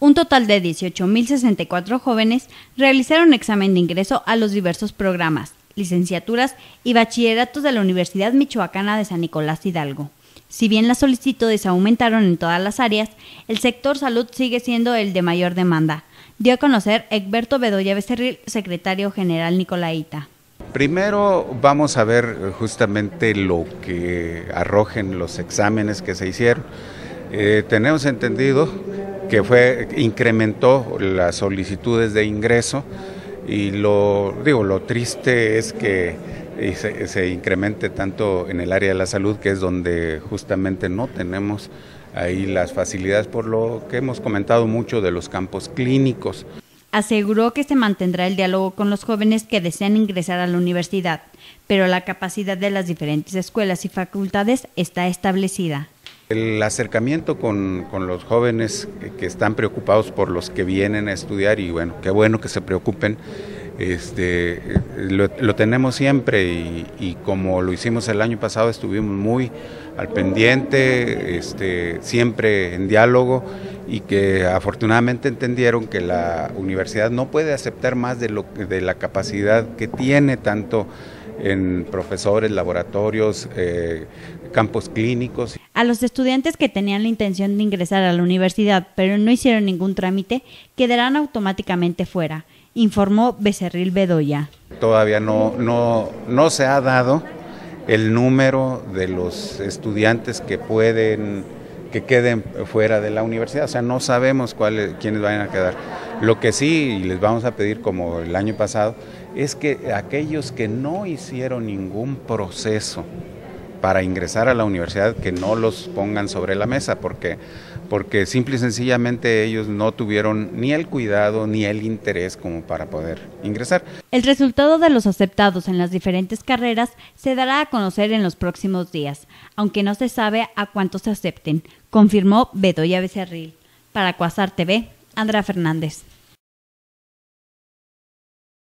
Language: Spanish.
Un total de 18.064 jóvenes realizaron examen de ingreso a los diversos programas, licenciaturas y bachilleratos de la Universidad Michoacana de San Nicolás Hidalgo. Si bien las solicitudes aumentaron en todas las áreas, el sector salud sigue siendo el de mayor demanda, dio a conocer Egberto Bedoya Becerril, secretario general Nicolaita. Primero vamos a ver justamente lo que arrojen los exámenes que se hicieron. Eh, tenemos entendido que fue incrementó las solicitudes de ingreso y lo digo lo triste es que se, se, incremente tanto en el área de la salud que es donde justamente no tenemos ahí las facilidades por lo que hemos comentado mucho de los campos clínicos. Aseguró que se mantendrá el diálogo con los jóvenes que desean ingresar a la universidad, pero la capacidad de las diferentes escuelas y facultades está establecida. El acercamiento con, con los jóvenes que, están preocupados por los que vienen a estudiar y bueno, qué bueno que se preocupen, este, lo, lo tenemos siempre y, y, como lo hicimos el año pasado estuvimos muy al pendiente, este, siempre en diálogo y que afortunadamente entendieron que la universidad no puede aceptar más de, lo, de la capacidad que tiene tanto en profesores, laboratorios, eh, campos clínicos. A los estudiantes que tenían la intención de ingresar a la universidad pero no hicieron ningún trámite quedarán automáticamente fuera, informó Becerril Bedoya. Todavía no, no, no se ha dado el número de los estudiantes que pueden que queden fuera de la universidad, o sea, no sabemos cuáles quiénes vayan a quedar. Lo que sí les vamos a pedir como el año pasado es que aquellos que no hicieron ningún proceso para ingresar a la universidad que no los pongan sobre la mesa porque porque simple y sencillamente ellos no tuvieron ni el cuidado ni el interés como para poder ingresar. El resultado de los aceptados en las diferentes carreras se dará a conocer en los próximos días, aunque no se sabe a cuántos se acepten, confirmó Bedoya Becerril. Para Cuasar TV, Andrea Fernández.